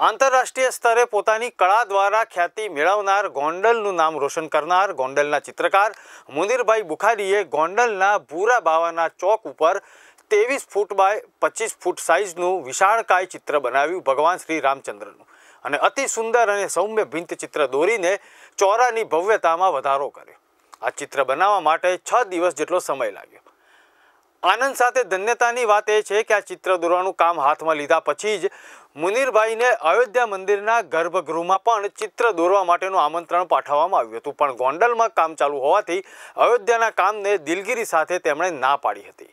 આંતરરાષ્ટ્રીય સ્તરે પોતાની કળા દ્વારા ખ્યાતિ મેળવનાર ગોંડલનું નામ રોશન કરનાર ગોંડલના ચિત્રકાર મુનિરભાઈ બુખારીએ ગોંડલના ભૂરા બાવાના ચોક ઉપર ત્રેવીસ ફૂટ બાય પચીસ ફૂટ સાઇઝનું વિશાળકાય ચિત્ર બનાવ્યું ભગવાન શ્રી રામચંદ્રનું. અને અતિ સુંદર અને સૌમ્ય ભિંત ચિત્ર દોરીને ચોરાની ભવ્યતામાં વધારો કર્યો. આ ચિત્ર બનાવવા માટે છ દિવસ જેટલો સમય લાગ્યો. આનંદ સાથે ધન્યતાની વાત એ છે કે આ ચિત્ર દોરવાનું કામ હાથમાં લીધા પછી જ મુનિરભાઈને અયોધ્યા મંદિરના ગર્ભગૃહમાં પણ ચિત્ર દોરવા માટેનું આમંત્રણ પાઠવવામાં આવ્યું હતું. પણ ગોંડલમાં કામ ચાલુ હોવાથી અયોધ્યાના કામને દિલગીરી સાથે તેમણે ના પાડી હતી.